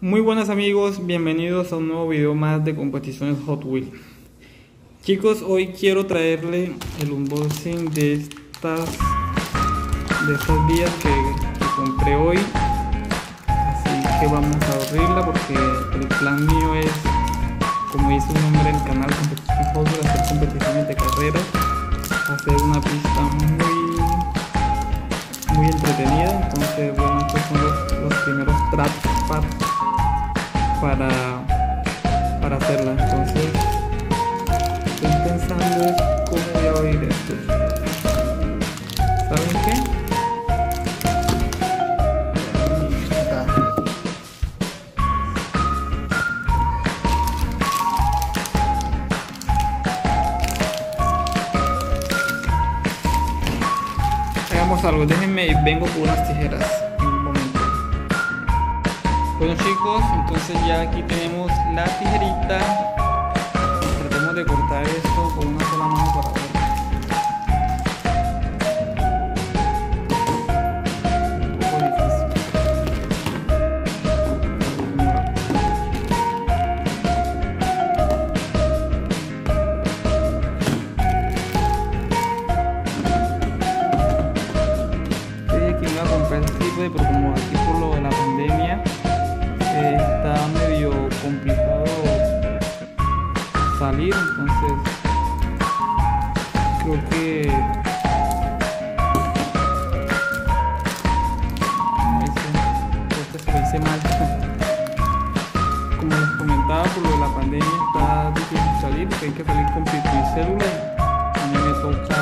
Muy buenas amigos, bienvenidos a un nuevo video más de competiciones Hot Wheels. Chicos, hoy quiero traerle el unboxing de estas de estas vías que, compré hoy. Así que vamos a abrirla porque el plan mío es, como dice un nombre del canal Competición Hot Wheels, hacer competiciones de carreras, hacer una pista para, para hacerla. Entonces, estoy pensando cómo voy a oír esto. ¿Saben qué? Hagamos algo, déjenme, vengo con unas tijeras. Bueno chicos, entonces ya aquí tenemos la tijerita. Tratemos de cortar esto con una sola mano para ver. Pero como aquí por lo de la pandemia está medio complicado salir, entonces creo que se mal. Como les comentaba, por lo de la pandemia está difícil salir, porque hay que salir con pico y cédula. y A mí me toca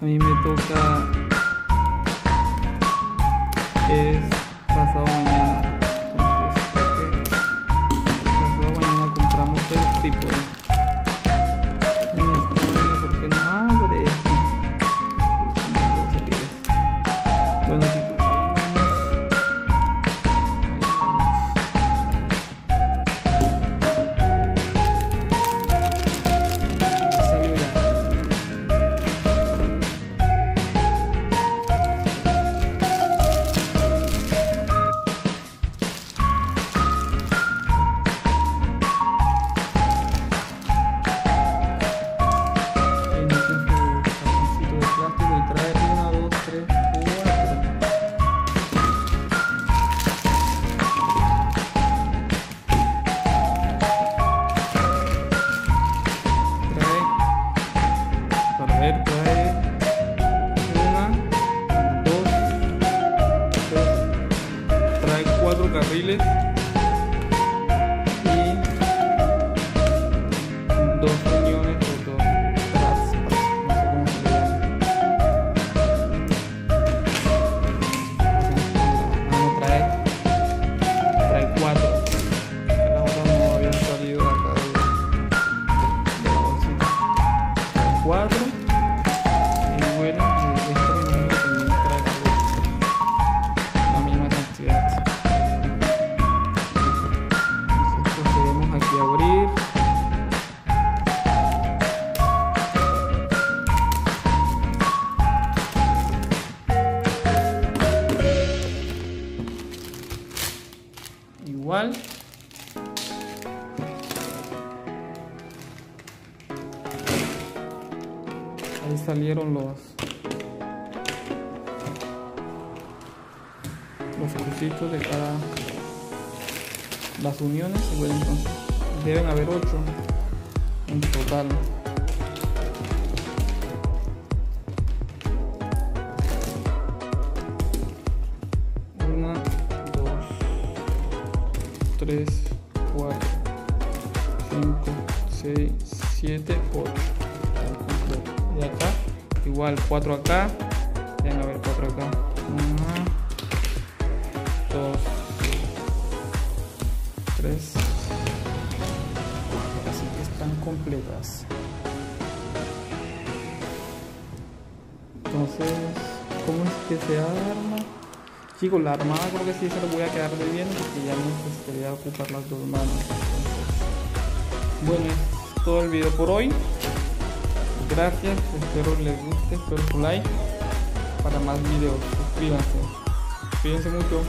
a mí me toca 4 igual. Ahí salieron los los de cada las uniones bueno deben haber 8 en total 3, 4, 5, 6, 7, 8. Y acá, igual 4 acá. Deben haber 4 acá. 1, 2, 3. Así que están completas. Entonces, ¿cómo es que se arma? Chicos, la armada creo que sí se lo voy a quedar debiendo porque ya no necesitaría ocupar las dos manos. Bueno, es todo el video por hoy. Gracias, espero les guste, espero su like. Para más videos, suscríbanse. Cuídense mucho.